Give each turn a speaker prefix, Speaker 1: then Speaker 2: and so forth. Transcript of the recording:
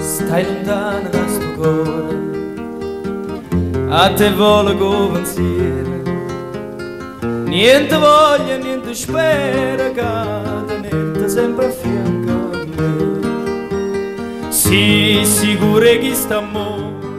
Speaker 1: Stai lontana da sto cuore, a te volo pensiero. Niente voglia, niente spera, cadenetta sempre a fianco a me. Sì, sicuro che sta amore